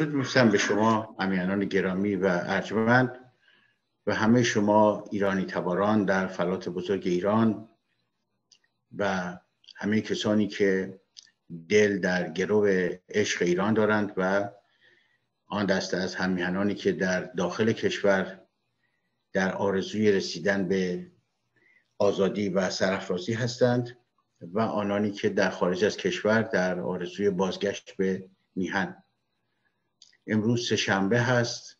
درود میفرستم به شما امیانان گرامی و ارجمند و همه شما ایرانی تباران در فلات بزرگ ایران و همه کسانی که دل در گرو عشق ایران دارند و آن دسته از همیهنانی که در داخل کشور در آرزوی رسیدن به آزادی و سرافرازی هستند و آنانی که در خارج از کشور در آرزوی بازگشت به میهن امروز سهشنبه هست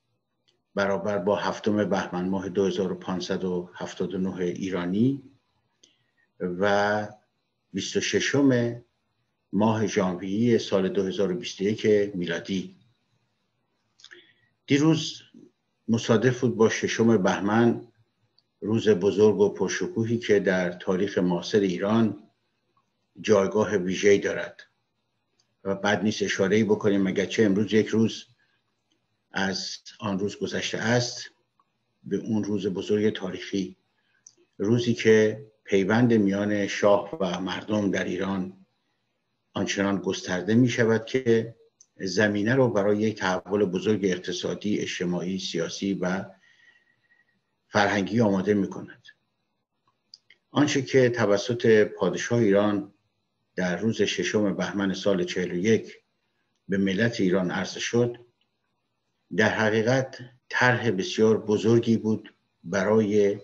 برابر با هفتم بهمن ماه 2579 ایرانی و 26 ماه ژانویه سال 2021 میلادی. دیروز مصادف بود با ششم بهمن روز بزرگ و پرشکوهی که در تاریخ معاصر ایران جایگاه ویژه‌ای دارد. و بعد نیست اشاره بکنیم چه امروز یک روز از آن روز گذشته است به اون روز بزرگ تاریخی روزی که پیوند میان شاه و مردم در ایران آنچنان گسترده می شود که زمینه رو برای یک تحول بزرگ اقتصادی، اجتماعی، سیاسی و فرهنگی آماده می کند. آنچه که توسط پادشاه ایران در روز ششم بهمن سال 41 به ملت ایران عرضه شد در حقیقت طرح بسیار بزرگی بود برای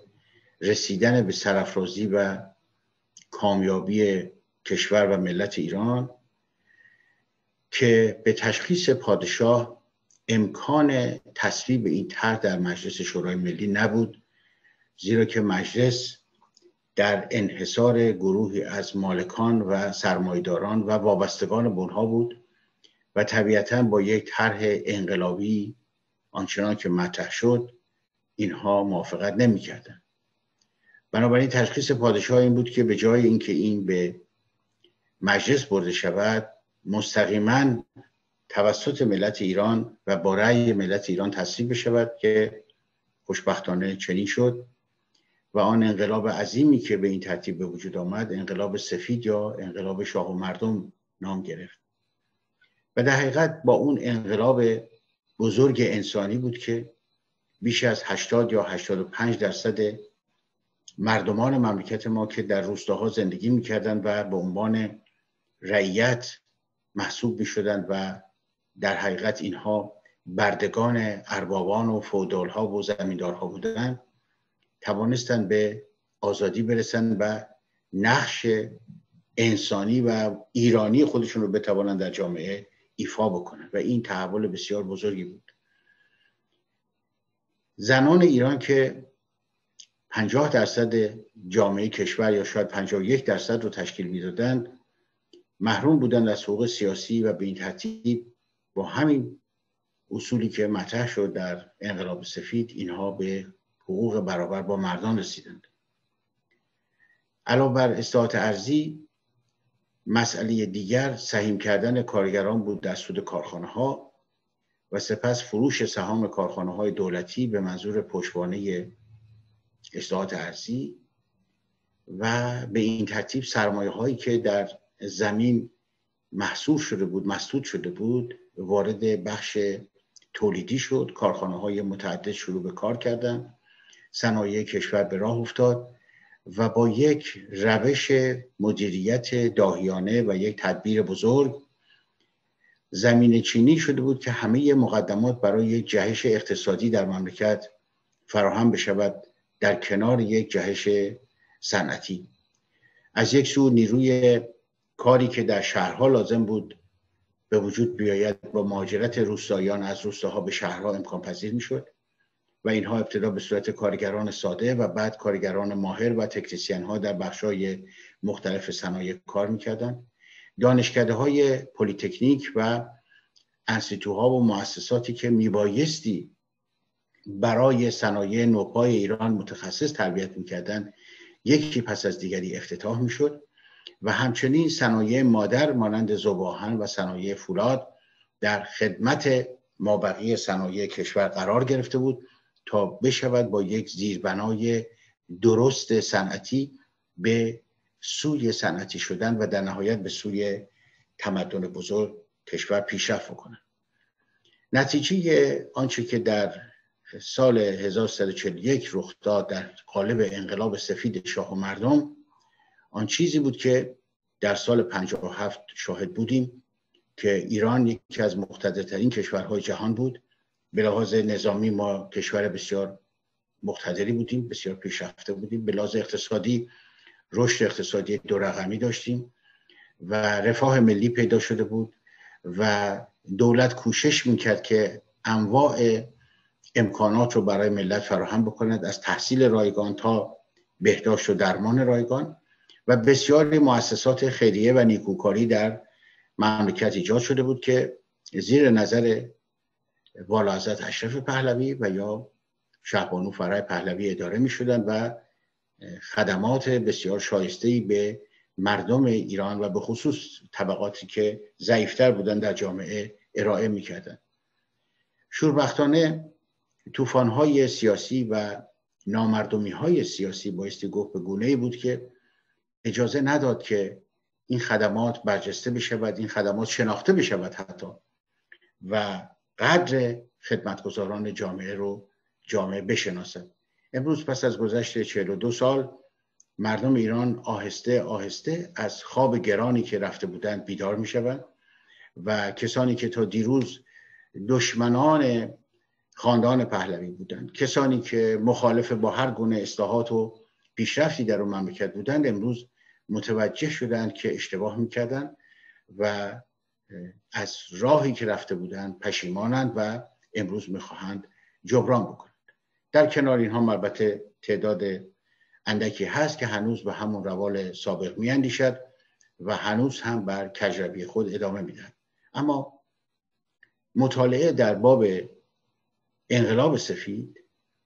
رسیدن به سرافرازی و کامیابی کشور و ملت ایران که به تشخیص پادشاه امکان تصویب این طرح در مجلس شورای ملی نبود زیرا که مجلس در انحصار گروهی از مالکان و سرمایداران و وابستگان بنها بود. و طبیعتا با یک طرح انقلابی آنچنان که مطرح شد اینها موافقت نمی‌کردند. بنابراین تشخیص پادشاه این بود که به جای اینکه این به مجلس برده شود مستقیما توسط ملت ایران و با رأی ملت ایران تصویب بشود که خوشبختانه چنین شد و آن انقلاب عظیمی که به این ترتیب به وجود آمد انقلاب سفید یا انقلاب شاه و مردم نام گرفت. و در حقیقت با اون انقلاب بزرگ انسانی بود که بیش از 80 یا 85 درصد مردمان مملکت ما که در روستاها زندگی می‌کردند و به عنوان رعیت محسوب می‌شدند و در حقیقت اینها بردگان اربابان و فودالها و زمیندارها بودند توانستند به آزادی برسند و نقش انسانی و ایرانی خودشون رو بتوانند در جامعه ایفا بکنند و این تحول بسیار بزرگی بود. زنان ایران که پنجاه درصد جامعه کشور یا شاید پنجاه یک درصد رو تشکیل می‌دادند محروم بودند از حقوق سیاسی و به این ترتیب با همین اصولی که مطرح شد در انقلاب سفید اینها به حقوق برابر با مردان رسیدند. علاوه بر اصلاحات ارزی مسئله دیگر سهیم کردن کارگران بود در سود کارخانه ها و سپس فروش سهام کارخانه های دولتی به منظور پشتوانه اصلاحات ارزی و به این ترتیب سرمایه هایی که در زمین محصول شده بود مسدود شده بود وارد بخش تولیدی شد. کارخانه های متعدد شروع به کار کردن. صنایع کشور به راه افتاد. و با یک روش مدیریت داهیانه و یک تدبیر بزرگ زمین چینی شده بود که همه مقدمات برای یک جهش اقتصادی در مملکت فراهم بشود در کنار یک جهش صنعتی. از یک سو نیروی کاری که در شهرها لازم بود به وجود بیاید با مهاجرت روستاییان از روستاها به شهرها امکان پذیر می‌شد. و اینها ابتدا به صورت کارگران ساده و بعد کارگران ماهر و تکنسین ها در بخشای مختلف صنایع کار می‌کردن. دانشکده های پلیتکنیک و انستیتوها و مؤسساتی که میبایستی برای صنایع نوپای ایران متخصص تربیت می‌کردن یکی پس از دیگری افتتاح می‌شد و همچنین صنایع مادر مانند زباهن و صنایع فولاد در خدمت مابقی صنایع کشور قرار گرفته بود تا بشود با یک زیربنای درست صنعتی به سوی صنعتی شدن و در نهایت به سوی تمدن بزرگ کشور پیشرفت کنند نتیجه آنچه که در سال 1341 رخ داد در قالب انقلاب سفید شاه و مردم آن چیزی بود که در سال 57 شاهد بودیم که ایران یکی از مقتدرترین کشورهای جهان بود. به لحاظ نظامی ما کشور بسیار مقتدری بودیم بسیار پیشرفته بودیم. به لحاظ اقتصادی رشد اقتصادی دو رقمی داشتیم و رفاه ملی پیدا شده بود و دولت کوشش می‌کرد که انواع امکانات رو برای ملت فراهم بکند از تحصیل رایگان تا بهداشت و درمان رایگان و بسیاری مؤسسات خیریه و نیکوکاری در مملکت ایجاد شده بود که زیر نظر والا حضرت اشرف پهلوی و یا شهبانو فرای پهلوی اداره می شدن و خدمات بسیار شایسته به مردم ایران و به خصوص طبقاتی که ضعیفتر بودن در جامعه ارائه می‌کردن. شوربختانه طوفان های سیاسی و نامردمی های سیاسی بایستی گفت به گونه بود که اجازه نداد که این خدمات برجسته بشود این خدمات شناخته بشود حتی. و قدر خدمتگزاران جامعه رو جامعه بشناسد امروز پس از گذشت 42 سال مردم ایران آهسته آهسته از خواب گرانی که رفته بودند بیدار می شوند و کسانی که تا دیروز دشمنان خاندان پهلوی بودند کسانی که مخالف با هر گونه اصلاحات و پیشرفتی در اون مملکت بودند امروز متوجه شدند که اشتباه می‌کردند و از راهی که رفته بودند پشیمانند و امروز می‌خواهند جبران بکنند. در کنار اینها البته تعداد اندکی هست که هنوز به همون روال سابق میاندیشد و هنوز هم بر کجروی خود ادامه میدن اما مطالعه در باب انقلاب سفید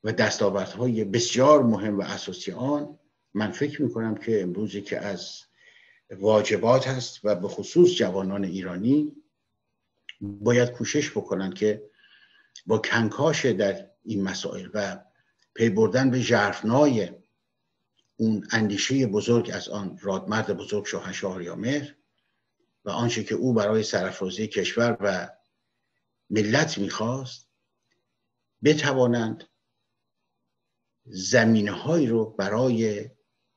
و دستاوردهای بسیار مهم و اساسی آن من فکر می‌کنم که امروزی که از واجبات هست و به خصوص جوانان ایرانی باید کوشش بکنند که با کنکاش در این مسائل و پی بردن به ژرفنای اون اندیشه بزرگ از آن رادمرد بزرگ شاهنشاه آریامهر و آنچه که او برای سرفرازی کشور و ملت می‌خواست بتوانند زمینه رو برای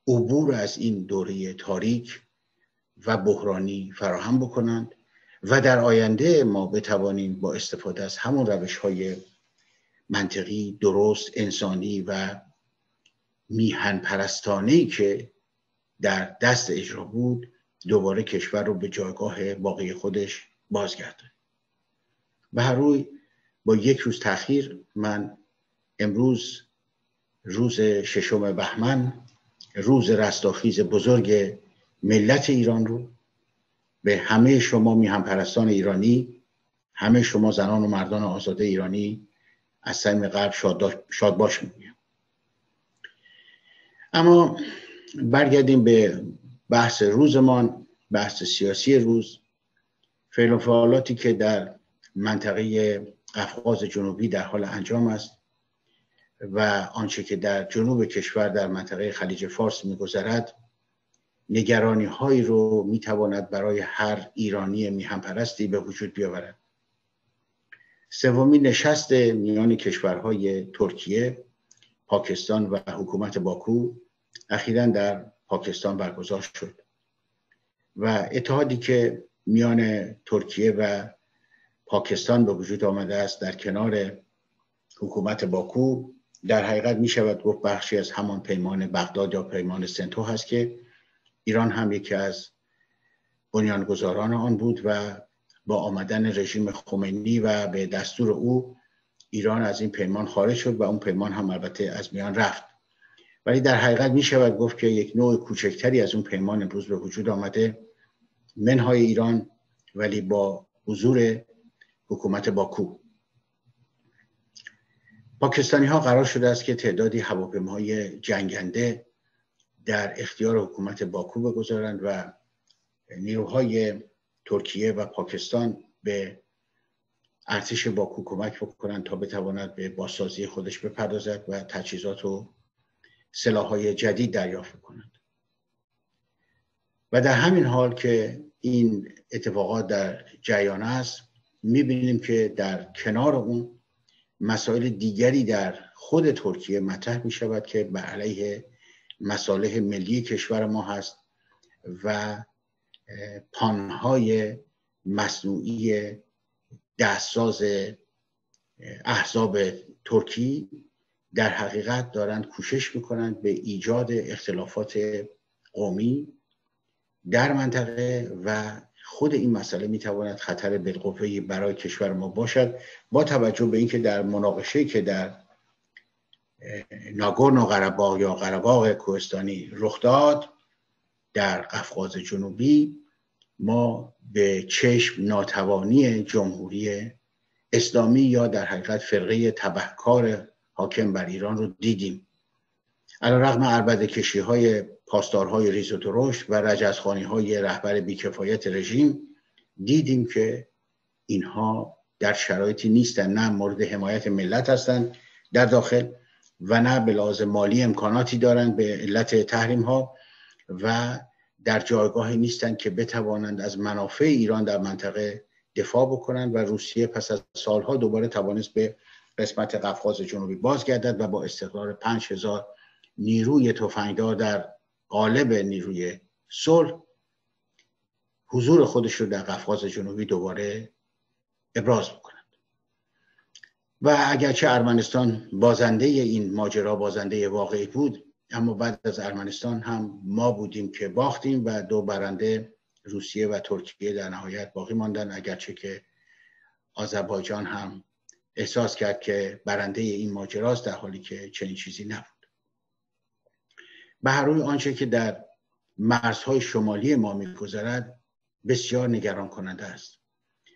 عبور از این دوره تاریک و بحرانی فراهم بکنند و در آینده ما بتوانیم با استفاده از همون روش های منطقی درست انسانی و میهن پرستانه که در دست اجرا بود دوباره کشور رو به جایگاه باقی خودش بازگرده به هر روی با یک روز تاخیر من امروز روز ششم بهمن روز رستاخیز بزرگ ملت ایران رو به همه شما میهن پرستان ایرانی همه شما زنان و مردان آزاده ایرانی از صمیم قلب شاد, شاد باش می‌گویم. اما برگردیم به بحث روزمان بحث سیاسی روز. فعل و فعالاتی که در منطقه قفقاز جنوبی در حال انجام است و آنچه که در جنوب کشور در منطقه خلیج فارس میگذرد نگرانی هایی رو می‌تواند برای هر ایرانی میهم پرستی به وجود بیاورد. سومین نشست میان کشورهای ترکیه پاکستان و حکومت باکو اخیرا در پاکستان برگزار شد و اتحادی که میان ترکیه و پاکستان به وجود آمده است در کنار حکومت باکو در حقیقت می شود گفت بخشی از همان پیمان بغداد یا پیمان سنتو هست که ایران هم یکی از بنیانگذاران آن بود و با آمدن رژیم خمینی و به دستور او ایران از این پیمان خارج شد و اون پیمان هم البته از میان رفت. ولی در حقیقت می شود گفت که یک نوع کوچکتری از اون پیمان امروز به وجود آمده. منهای ایران ولی با حضور حکومت باکو. پاکستانی ها قرار شده است که تعدادی هواپیماهای جنگنده در اختیار حکومت باکو بگذارند و نیروهای ترکیه و پاکستان به ارتش باکو کمک بکنند تا بتواند به بازسازی خودش بپردازد و تجهیزات و سلاحهای جدید دریافت کنند و در همین حال که این اتفاقات در جریان است می‌بینیم که در کنار اون مسائل دیگری در خود ترکیه مطرح می شود که به علیه مصالح ملی کشور ما هست و پانهای مصنوعی دستساز احزاب ترکی در حقیقت دارند کوشش می‌کنند به ایجاد اختلافات قومی در منطقه و خود این مسئله می‌تواند خطر بالقوه برای کشور ما باشد با توجه به اینکه در مناقشه که در ناگورنو قرباغ یا قرباغ کوهستانی رخ داد در قفقاز جنوبی ما به چشم ناتوانی جمهوری اسلامی یا در حقیقت فرقه تبهکار حاکم بر ایران رو دیدیم. علا رقم عربد کشی های پاسدارهای ریز و درشت و رجزخانی های رهبر بیکفایت رژیم دیدیم که اینها در شرایطی نیستن نه مورد حمایت ملت هستند در داخل و نه به لحاظ مالی امکاناتی دارند به علت تحریم ها و در جایگاهی نیستند که بتوانند از منافع ایران در منطقه دفاع بکنند و روسیه پس از سالها دوباره توانست به قسمت قفقاز جنوبی بازگردد و با استقرار پنج هزار نیروی تفنگدار در قالب نیروی صلح حضور خودش رو در قفقاز جنوبی دوباره ابراز بکنند و اگرچه ارمنستان بازنده این ماجرا بازنده واقعی بود اما بعد از ارمنستان هم ما بودیم که باختیم و دو برنده روسیه و ترکیه در نهایت باقی ماندن. اگرچه که آذربایجان هم احساس کرد که برنده این ماجراست در حالی که چنین چیزی نبود. به هر روی آنچه که در مرزهای شمالی ما میگذرد بسیار نگران کننده است.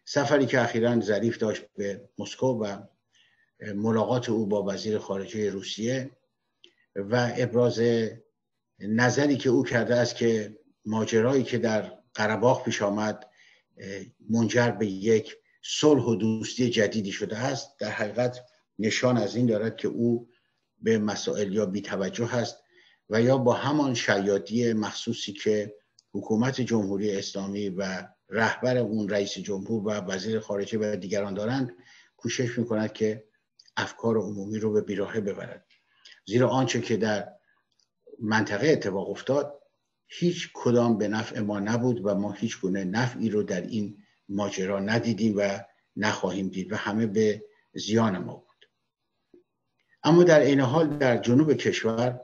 سفری که اخیرا ظریف داشت به مسکو و ملاقات او با وزیر خارجه روسیه و ابراز نظری که او کرده است که ماجرایی که در قرباخ پیش آمد منجر به یک صلح و دوستی جدیدی شده است در حقیقت نشان از این دارد که او به مسائل یا بیتوجه هست و یا با همان شیادی مخصوصی که حکومت جمهوری اسلامی و رهبر اون رئیس جمهور و وزیر خارجه و دیگران دارند کوشش می‌کند که افکار عمومی رو به بیراهه ببرد. زیرا آنچه که در منطقه اتفاق افتاد هیچ کدام به نفع ما نبود و ما هیچ گونه نفعی رو در این ماجرا ندیدیم و نخواهیم دید و همه به زیان ما بود. اما در این حال در جنوب کشور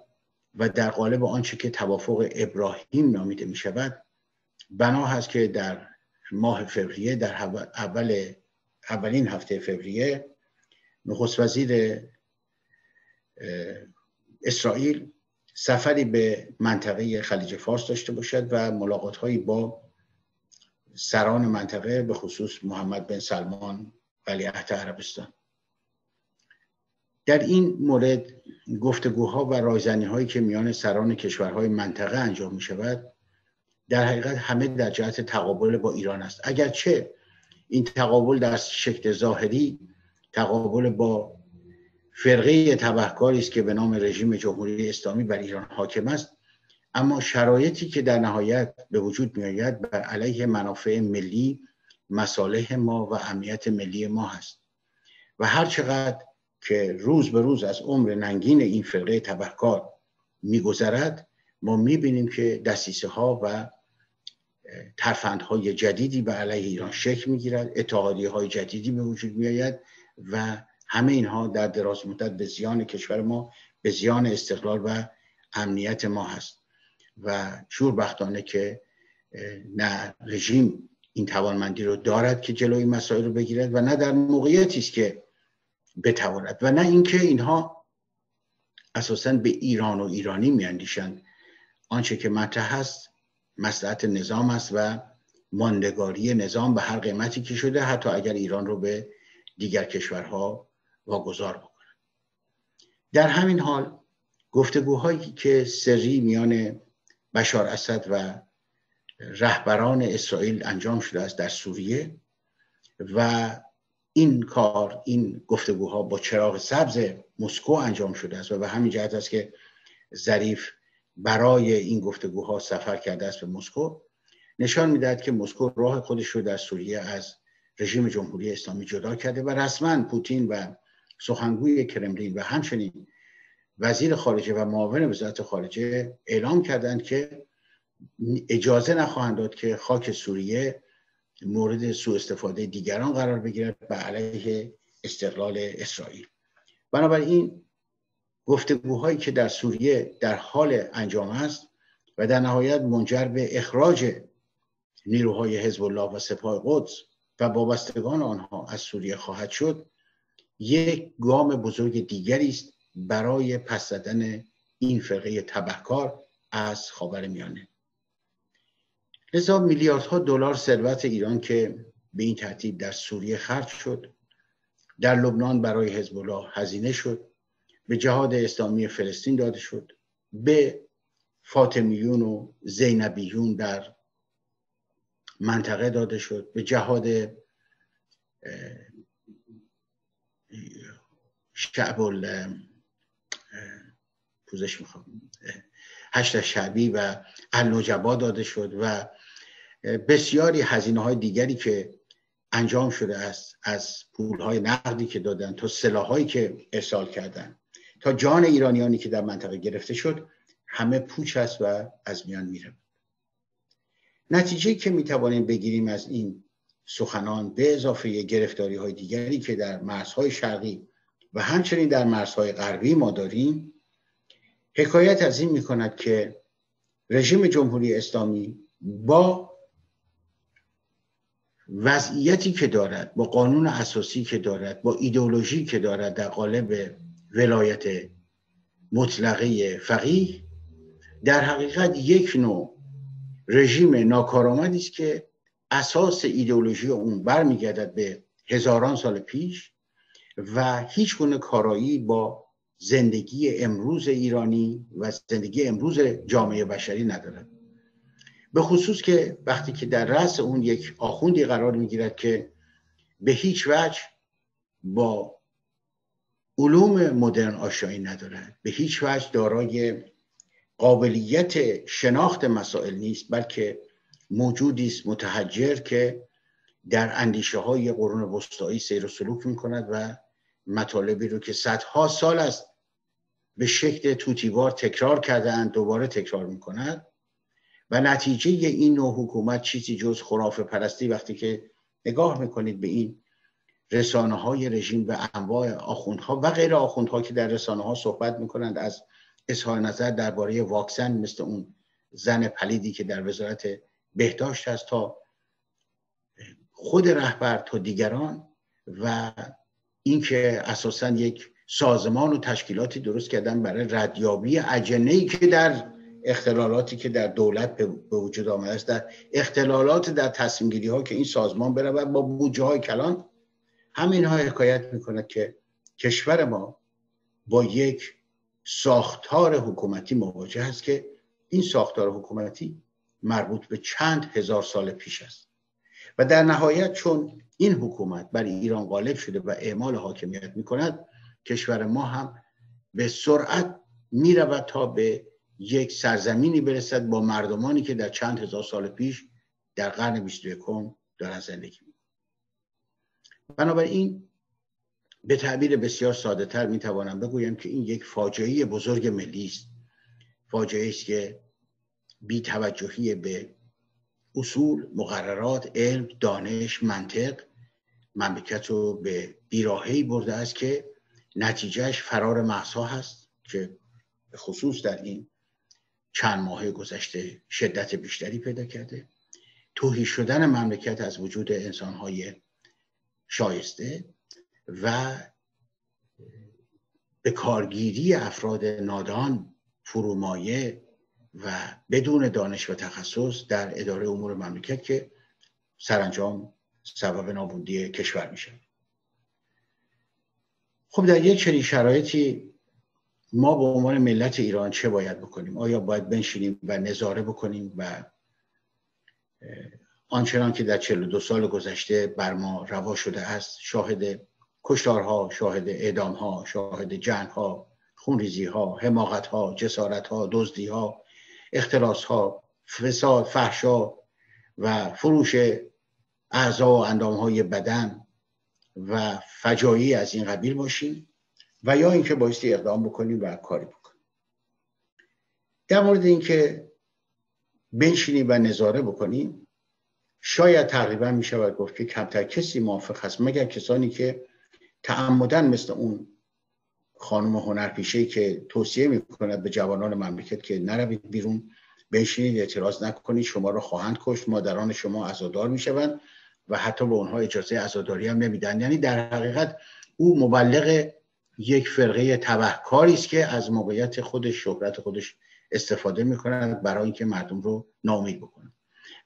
و در قالب آنچه که توافق ابراهیم نامیده می شود بنا هست که در ماه فوریه در اول اولین هفته فوریه نخست وزیر اسرائیل سفری به منطقه خلیج فارس داشته باشد و ملاقات هایی با سران منطقه به خصوص محمد بن سلمان ولیعهد عربستان. در این مورد گفتگوها و رایزنی هایی که میان سران کشورهای منطقه انجام می شود در حقیقت همه در جهت تقابل با ایران است. اگرچه این تقابل در شکل ظاهری تقابل با فرقه تبهکاری است که به نام رژیم جمهوری اسلامی بر ایران حاکم است. اما شرایطی که در نهایت به وجود می آید بر علیه منافع ملی مصالح ما و امنیت ملی ما هست. و هر چقدر که روز به روز از عمر ننگین این فرقه تبهکار میگذرد ما می‌بینیم که دستیسه ها و ترفندهای جدیدی به علیه ایران شکل می‌گیرد اتحادیه های جدیدی به وجود میآید. و همه اینها در دراز مدت به زیان کشور ما به زیان استقلال و امنیت ما هست. و شوربختانه که نه رژیم این توانمندی رو دارد که جلوی مسائل رو بگیرد و نه در موقعیتی است که بتواند و نه اینکه اینها اساسا به ایران و ایرانی میاندیشند. آنچه که مطرح هست مسلحت نظام است و ماندگاری نظام به هر قیمتی که شده حتی اگر ایران رو به دیگر کشورها واگذار بکنند در همین حال گفتگوهایی که سری میان بشار اسد و رهبران اسرائیل انجام شده است در سوریه و این کار این گفتگوها با چراغ سبز مسکو انجام شده است و به همین جهت است که ظریف برای این گفتگوها سفر کرده است به مسکو. نشان می‌دهد که مسکو راه خودش رو در سوریه از رژیم جمهوری اسلامی جدا کرده و رسما پوتین و سخنگوی کرملین و همچنین وزیر خارجه و معاون وزارت خارجه اعلام کردند که اجازه نخواهند داد که خاک سوریه مورد سوء استفاده دیگران قرار بگیرد به علیه استقلال اسرائیل. بنابراین گفتگوهایی که در سوریه در حال انجام است و در نهایت منجر به اخراج نیروهای حزب الله و سپاه قدس و وابستگان آنها از سوریه خواهد شد یک گام بزرگ دیگری است برای پس زدن این فرقه تبهکار از خاور میانه. لذا میلیاردها دلار ثروت ایران که به این ترتیب در سوریه خرج شد در لبنان برای حزب الله هزینه شد به جهاد اسلامی فلسطین داده شد به فاطمیون و زینبیون در منطقه داده شد به جهاد شعب پوزش می‌خوام هشت شعبی و النجبا داده شد و بسیاری هزینه های دیگری که انجام شده است از پول های نقدی که دادن تا سلاح هایی که ارسال کردن. تا جان ایرانیانی که در منطقه گرفته شد همه پوچ است و از میان میره نتیجه که می‌توانیم بگیریم از این سخنان به اضافه گرفتاری های دیگری که در مرزهای شرقی و همچنین در مرزهای غربی ما داریم حکایت از این می‌کند که رژیم جمهوری اسلامی با وضعیتی که دارد با قانون اساسی که دارد با ایدئولوژی که دارد در قالب ولایت مطلقه فقیه در حقیقت یک نوع رژیم ناکارآمدی است که اساس ایدئولوژی اون برمیگردد به هزاران سال پیش و هیچ گونه کارایی با زندگی امروز ایرانی و زندگی امروز جامعه بشری ندارد. به خصوص که وقتی که در رأس اون یک آخوندی قرار می‌گیرد که به هیچ وجه با علوم مدرن آشنایی ندارد به هیچ وجه دارای قابلیت شناخت مسائل نیست بلکه موجودی است متحجر که در اندیشه های قرون وسطایی سیر و سلوک می کند و مطالبی رو که صدها سال است به شکل توتیوار تکرار کردن دوباره تکرار می کند و نتیجه این نوع حکومت چیزی جز خرافه پرستی وقتی که نگاه می‌کنید به این رسانه های رژیم و انواع آخوندها و غیر آخوندها که در رسانه ها صحبت می‌کنند از اظهار نظر درباره واکسن مثل اون زن پلیدی که در وزارت بهداشت هست تا خود رهبر تا دیگران و اینکه اساسا یک سازمان و تشکیلاتی درست کردن برای ردیابی اجنه که در اختلالاتی که در دولت به وجود آمده است در اختلالات در تصمیم گیری ها که این سازمان برود با بودجه های کلان همین ها حکایت می‌کنه که کشور ما با یک ساختار حکومتی مواجه است که این ساختار حکومتی مربوط به چند هزار سال پیش است. و در نهایت چون این حکومت بر ایران غالب شده و اعمال حاکمیت می کند کشور ما هم به سرعت می رود تا به یک سرزمینی برسد با مردمانی که در چند هزار سال پیش در قرن 21 دارن زندگی می بنابراین به تعبیر بسیار ساده تر می توانم بگویم که این یک فاجعه بزرگ ملی است. فاجعه است که بی توجهی به اصول مقررات علم دانش منطق مملکت رو به بیراهی برده است که نتیجهش فرار محسا هست که خصوص در این چند ماه گذشته شدت بیشتری پیدا کرده. توهی شدن مملکت از وجود انسانهای شایسته و به کارگیری افراد نادان فرومایه و بدون دانش و تخصص در اداره امور مملکت که سرانجام سبب نابودی کشور میشه. خب در یک چنین شرایطی ما به عنوان ملت ایران چه باید بکنیم؟ آیا باید بنشینیم و نظاره بکنیم و آنچنان که در 42 سال گذشته بر ما روا شده است شاهد کشتارها شاهد اعدامها شاهد جنگها خونریزیها حماقتها جسارتها دزدیها اختلاس ها فساد فحشا و فروش اعضا و اندام های بدن و فجایی از این قبیل باشیم و یا اینکه بایستی اقدام بکنیم و کاری بکنیم. در مورد اینکه بنشینیم و نظاره بکنیم شاید تقریبا می شود گفت که کمتر کسی موافق هست مگر کسانی که تعمدن مثل اون خانم هنرپیشه که توصیه می‌کند به جوانان مملکت که نروید بیرون بنشینید اعتراض نکنید شما رو خواهند کشت مادران شما عزادار می‌شوند و حتی به اونها اجازه عزاداری هم نمیدن. یعنی در حقیقت او مبلغ یک فرقه تبهکاری است که از موقعیت خودش شهرت خودش استفاده می‌کنند برای اینکه مردم رو نامید بکنند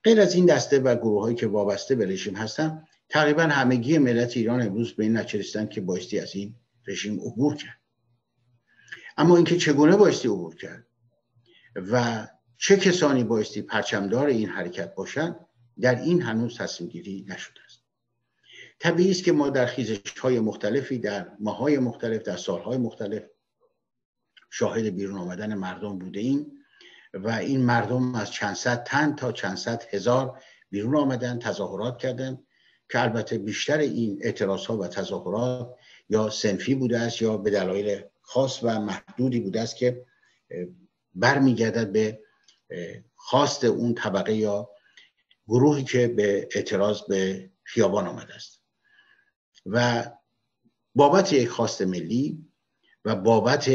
غیر از این دسته و گروه هایی که وابسته به رژیم هستن تقریبا همگی ملت ایران امروز به این نچرستن که بایستی از این رژیم عبور کرد. اما اینکه چگونه بایستی عبور کرد و چه کسانی بایستی پرچمدار این حرکت باشند در این هنوز تصمیم گیری نشده است. طبیعی است که ما در خیزش های مختلفی در ماهای مختلف در سالهای مختلف شاهد بیرون آمدن مردم بوده ایم و این مردم از چند صد تن تا چند صد هزار بیرون آمدن تظاهرات کردند که البته بیشتر این اعتراض ها و تظاهرات یا سنفی بوده است یا به دلایل خاص و محدودی بوده است که برمیگردد به خواست اون طبقه یا گروهی که به اعتراض به خیابان آمده است. و بابت یک خواست ملی و بابت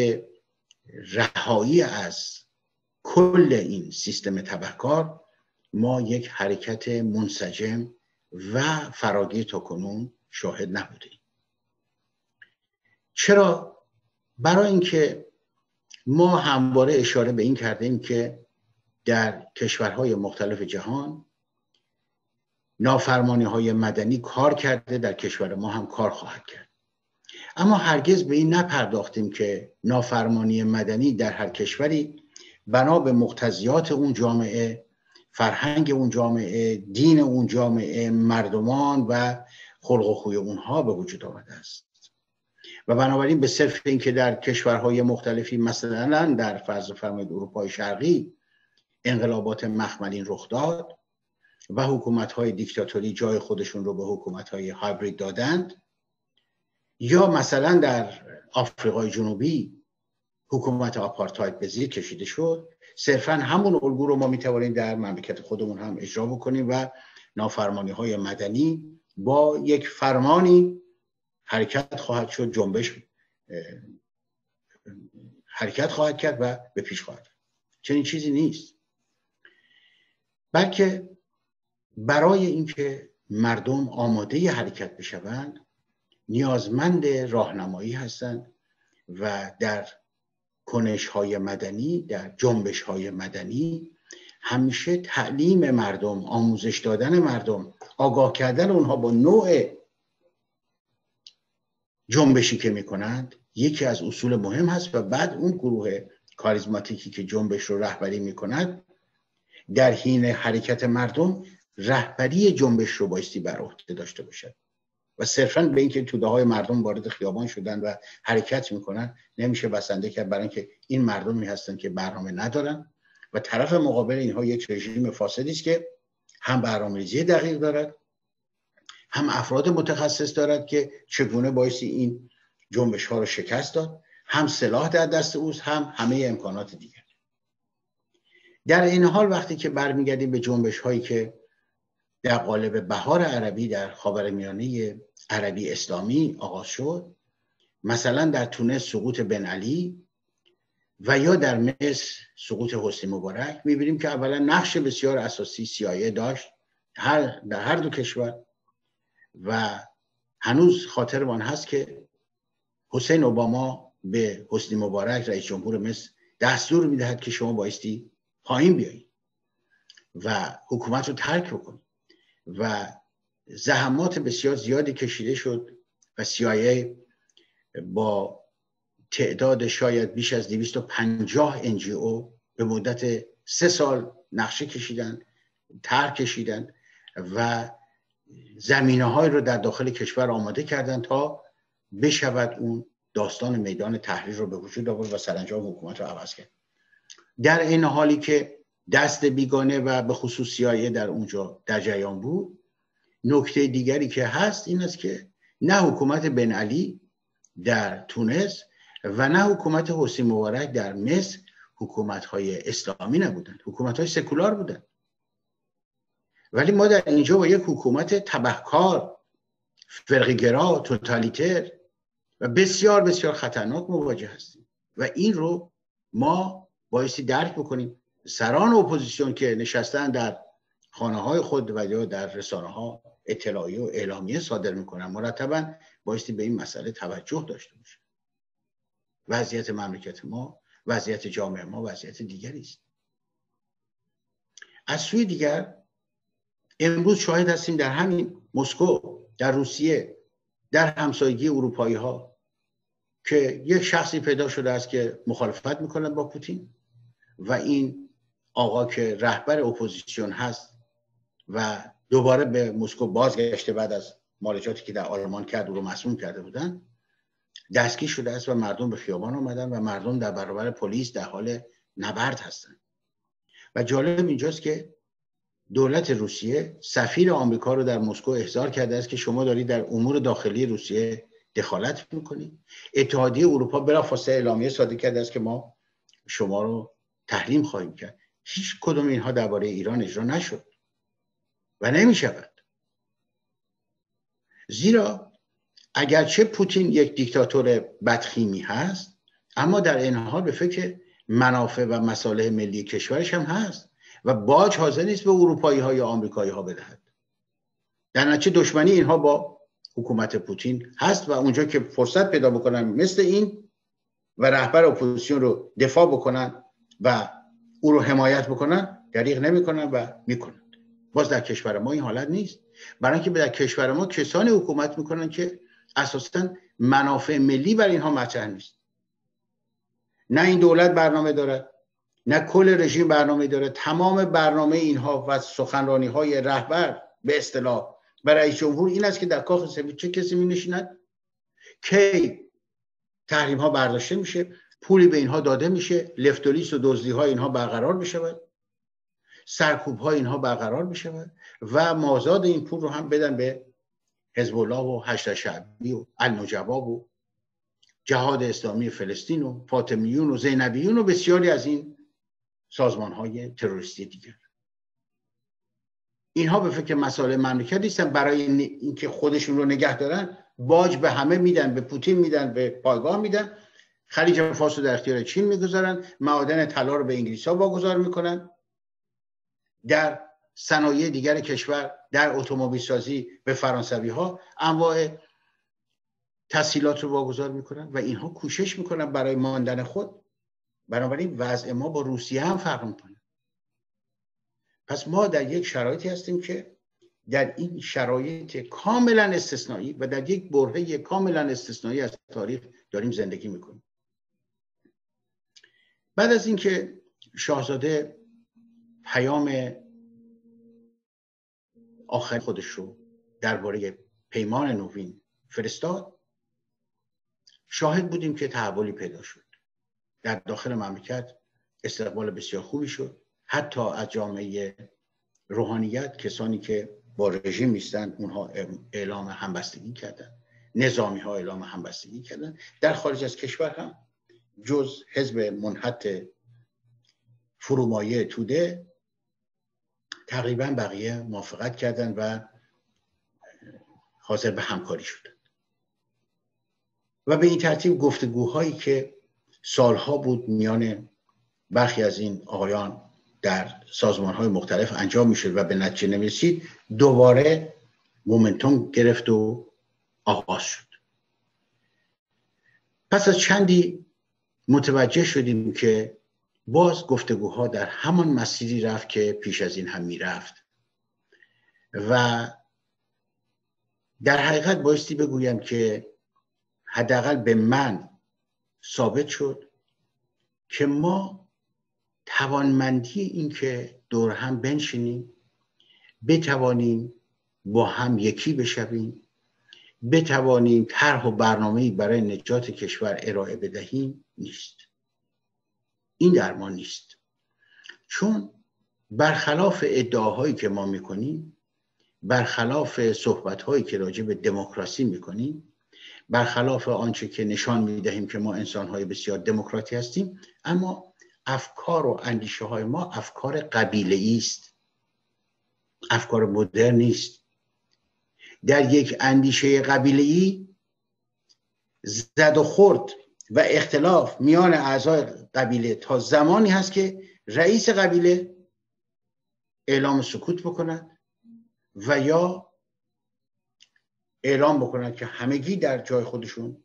رهایی از کل این سیستم تبهکار ما یک حرکت منسجم و فراگیر تا کنون شاهد نبودیم چرا؟ برای اینکه ما همواره اشاره به این کردیم که در کشورهای مختلف جهان نافرمانی های مدنی کار کرده در کشور ما هم کار خواهد کرد. اما هرگز به این نپرداختیم که نافرمانی مدنی در هر کشوری بنا به مقتضیات اون جامعه فرهنگ اون جامعه دین اون جامعه مردمان و خلق و خوی اونها به وجود آمده است. و بنابراین به صرف اینکه در کشورهای مختلفی مثلا در فرض فرمایید اروپای شرقی انقلابات مخملین رخ داد و حکومت های دیکتاتوری جای خودشون رو به حکومت های هایبرید دادند یا مثلا در آفریقای جنوبی حکومت آپارتاید به زیر کشیده شد صرفا همون الگو رو ما می‌توانیم در مملکت خودمون هم اجرا بکنیم و نافرمانی های مدنی با یک فرمانی حرکت خواهد شد جنبش حرکت خواهد کرد و به پیش خواهد چنین چیزی نیست. بلکه برای اینکه مردم آماده حرکت بشوند نیازمند راهنمایی هستند و در کنش های مدنی در جنبش های مدنی همیشه تعلیم مردم آموزش دادن مردم آگاه کردن اونها با نوع جنبشی که می‌کنند یکی از اصول مهم هست و بعد اون گروه کاریزماتیکی که جنبش رو رهبری می‌کند در حین حرکت مردم رهبری جنبش رو بایستی بر عهده داشته باشد. و صرفا به اینکه توده های مردم وارد خیابان شدن و حرکت می‌کنن نمیشه بسنده کرد برای اینکه این مردمی هستن که برنامه ندارن. و طرف مقابل اینها یک رژیم فاسدی است که هم برنامه‌ریزی دقیق دارد هم افراد متخصص دارد که چگونه بایستی این جنبش ها رو شکست داد هم سلاح در دست اوست هم همه امکانات دیگر. در این حال وقتی که برمیگردیم به جنبش هایی که در قالب بهار عربی در خاورمیانه عربی اسلامی آغاز شد. مثلا در تونس سقوط بن علی و یا در مصر سقوط حسنی مبارک. می‌بینیم که اولا نقش بسیار اساسی سیایه داشت هر در هر دو کشور و هنوز خاطرمان هست که حسین اوباما به حسنی مبارک رئیس جمهور مصر دستور می‌دهد که شما بایستی پایین بیایید و حکومت رو ترک بکنید. و زحمات بسیار زیادی کشیده شد و CIA با تعداد شاید بیش از 250 NGO به مدت سه سال نقشه کشیدن تر کشیدن و زمینه های رو در داخل کشور آماده کردن تا بشود اون داستان میدان تحریر رو به وجود آورد و سرانجام حکومت رو عوض کرد. در این حالی که دست بیگانه و به خصوص در اونجا در جریان بود. نکته دیگری که هست این است که نه حکومت بن علی در تونس و نه حکومت حسنی مبارک در مصر حکومت های اسلامی نبودند. حکومت های سکولار بودند. ولی ما در اینجا با یک حکومت تبهکار فرقه‌گرا توتالیتر و بسیار بسیار خطرناک مواجه هستیم. و این رو ما بایستی درک بکنیم. سران اپوزیسیون که نشستن در خانه های خود و یا در رسانه ها اطلاعیه و اعلامیه صادر می‌کنن مرتبا بایستی به این مسئله توجه داشته باشه. وضعیت مملکت ما وضعیت جامعه ما وضعیت دیگری است. از سوی دیگر امروز شاهد هستیم در همین مسکو در روسیه در همسایگی اروپایی ها که یک شخصی پیدا شده است که مخالفت می‌کنه با پوتین و این آقا که رهبر اپوزیسیون هست و دوباره به مسکو بازگشته بعد از مالجاتی که در آلمان کرد او رو مسموم کرده بودن دستگیر شده است و مردم به خیابان آمدن و مردم در برابر پلیس در حال نبرد هستند و جالب اینجاست که دولت روسیه سفیر آمریکا رو در مسکو احضار کرده است که شما دارید در امور داخلی روسیه دخالت می‌کنید. اتحادیه اروپا بلافاصله اعلامیه صادر کرده است که ما شما رو تحریم خواهیم کرد. هیچ کدوم اینها درباره ایران اجرا نشد و نمی شود زیرا اگرچه پوتین یک دیکتاتور بدخیمی هست اما در این حال به فکر منافع و مصالح ملی کشورش هم هست و باج حاضر نیست به اروپایی ها یا آمریکایی ها بدهد. در نتیجه دشمنی اینها با حکومت پوتین هست و اونجا که فرصت پیدا بکنن مثل این و رهبر اپوزیسیون رو دفاع بکنن و او رو حمایت بکنن دریغ نمی‌کنن و می‌کنن. باز در کشور ما این حالت نیست. برای اینکه در کشور ما کسانی حکومت می‌کنن که اساسا منافع ملی بر اینها مطرح نیست. نه این دولت برنامه دارد نه کل رژیم برنامه داره. تمام برنامه اینها و سخنرانی های رهبر به اصطلاح رئیس جمهور این است که در کاخ سفید چه کسی می نشیند کی تحریم ها برداشته میشه؟ پولی به اینها داده میشه لفتولیس و دزدی های اینها برقرار بشود سرکوب های اینها برقرار بشود و مازاد این پول رو هم بدن به حزب الله و هشت شعبی و النجباب و جهاد اسلامی فلسطین و فاطمیون و زینبیون و بسیاری از این سازمان های تروریستی دیگر. اینها به فکر مسائل مملکت نیستن. برای اینکه خودشون رو نگه دارن باج به همه میدن به پوتین میدن به پایگاه میدن. خلیج فارس رو در اختیار چین می‌گذارن. معادن طلا رو به انگلیس ها واگذار می‌کنن. در صنایع دیگر کشور در اتومبیل سازی به فرانسوی ها انواع تسهیلات رو واگذار می‌کنن و اینها کوشش می‌کنن برای ماندن خود. بنابراین وضع ما با روسیه هم فرق می‌کنه. پس ما در یک شرایطی هستیم که در این شرایط کاملا استثنایی و در یک برهه کاملا استثنایی از تاریخ داریم زندگی می‌کنیم. بعد از اینکه شاهزاده پیام آخر خودش رو درباره پیمان نوین فرستاد شاهد بودیم که تحولی پیدا شد. در داخل مملکت استقبال بسیار خوبی شد. حتی از جامعه روحانیت کسانی که با رژیم نیستن اونها اعلام همبستگی کردن. نظامی ها اعلام همبستگی کردن. در خارج از کشور هم جز حزب منحط فرومایه توده تقریبا بقیه موافقت کردن و حاضر به همکاری شدن. و به این ترتیب گفتگوهایی که سالها بود میان برخی از این آقایان در سازمان های مختلف انجام می‌شد و به نتیجه نمی‌رسید دوباره مومنتوم گرفت و آغاز شد. پس از چندی متوجه شدیم که باز گفتگوها در همان مسیری رفت که پیش از این هم می‌رفت. و در حقیقت بایستی بگویم که حداقل به من ثابت شد که ما توانمندی این که دور هم بنشینیم بتوانیم با هم یکی بشویم بتوانیم طرح و برنامه برای نجات کشور ارائه بدهیم. نیست. این درمان نیست. چون برخلاف ادعاهایی که ما می‌کنیم برخلاف صحبت هایی که راجع به دموکراسی می‌کنیم برخلاف آنچه که نشان می‌دهیم که ما انسان های بسیار دموکراتی هستیم اما افکار و اندیشه های ما افکار قبیله است. افکار مدرن نیست. در یک اندیشه قبیله ای زد و خورد و اختلاف میان اعضای قبیله تا زمانی هست که رئیس قبیله اعلام سکوت بکند و یا اعلام بکنند که همگی در جای خودشون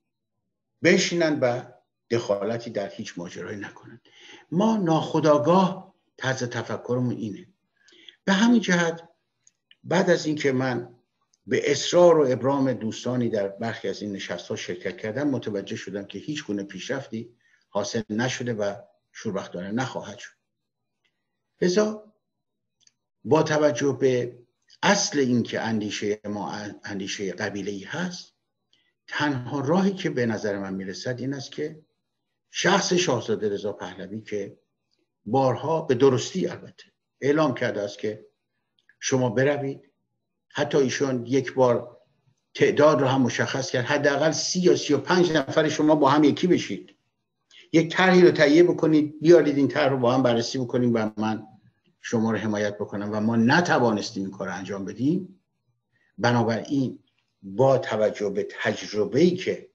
بشینند و دخالتی در هیچ ماجرایی نکنند ما ناخداگاه طرز تفکرمون اینه. به همین جهت بعد از اینکه من به اصرار و ابرام دوستانی در برخی از این نشست ها شرکت کردم متوجه شدم که هیچ گونه پیشرفتی حاصل نشده و شوربختانه نخواهد شد. لذا با توجه به اصل اینکه اندیشه ما اندیشه قبیله ای هست تنها راهی که به نظر من می‌رسد این است که شخص شاهزاده رضا پهلوی که بارها به درستی البته اعلام کرده است که شما بروید حتی ایشون یک بار تعداد رو هم مشخص کرد. حداقل سی یا سی و پنج نفر شما با هم یکی بشید. یک طرحی رو تهیه بکنید. بیارید این طرح رو با هم بررسی بکنیم و من شما رو حمایت بکنم و ما نتوانستیم این کار انجام بدیم. بنابراین با توجه به تجربه ای که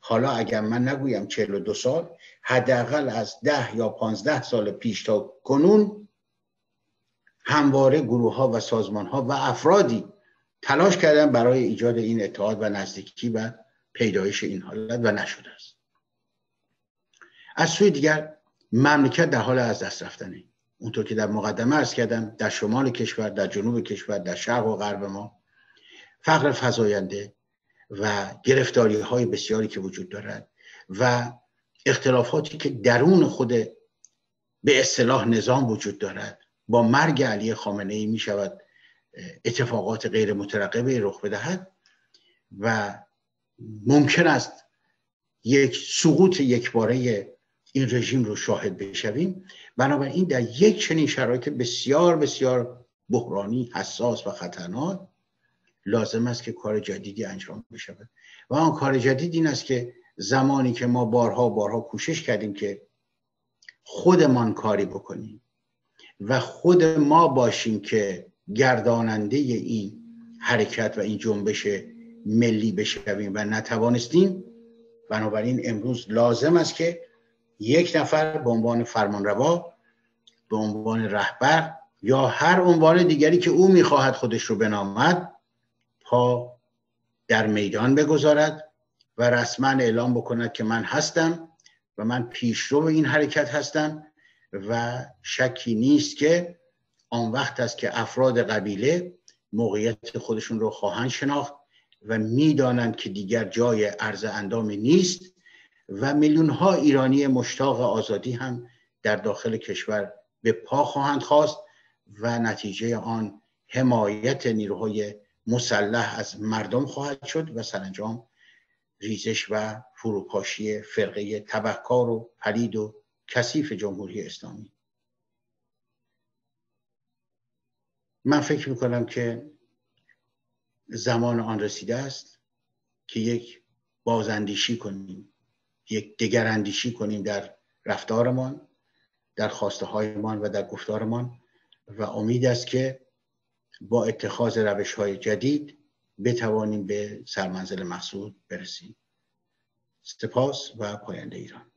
حالا اگر من نگویم 42 سال حداقل از ده یا پانزده سال پیش تا کنون همواره گروه ها و سازمان ها و افرادی تلاش کردن برای ایجاد این اتحاد و نزدیکی و پیدایش این حالت و نشده است. از سوی دیگر مملکت در حال از دست رفتنه. اونطور که در مقدمه ارز کردم در شمال کشور در جنوب کشور در شرق و غرب ما فقر فضاینده و گرفتاری های بسیاری که وجود دارد و اختلافاتی که درون خود به اصطلاح نظام وجود دارد با مرگ علی خامنه ای می شود اتفاقات غیر مترقبه رخ بدهد و ممکن است یک سقوط یکباره این رژیم رو شاهد بشویم. بنابراین در یک چنین شرایط بسیار بسیار بحرانی حساس و خطرناک لازم است که کار جدیدی انجام بشود. و آن کار جدید این است که زمانی که ما بارها بارها کوشش کردیم که خودمان کاری بکنیم و خود ما باشیم که گرداننده این حرکت و این جنبش ملی بشویم و نتوانستیم بنابراین امروز لازم است که یک نفر به عنوان فرمانروا به عنوان رهبر یا هر عنوان دیگری که او می‌خواهد خودش رو بنامد پا در میدان بگذارد و رسما اعلام بکند که من هستم و من پیشرو این حرکت هستم و شکی نیست که آن وقت است که افراد قبیله موقعیت خودشون رو خواهند شناخت و می‌دانند که دیگر جای عرض اندامی نیست و میلیون ها ایرانی مشتاق آزادی هم در داخل کشور به پا خواهند خواست و نتیجه آن حمایت نیروهای مسلح از مردم خواهد شد و سرانجام ریزش و فروپاشی فرقه تبهکار و پلید و کثیف جمهوری اسلامی. من فکر می‌کنم که زمان آن رسیده است که یک بازاندیشی کنیم یک دگراندیشی کنیم در رفتارمان در خواسته هایمان و در گفتارمان و امید است که با اتخاذ روش های جدید بتوانیم به سرمنزل مقصود برسیم. سپاس و پاینده ایران.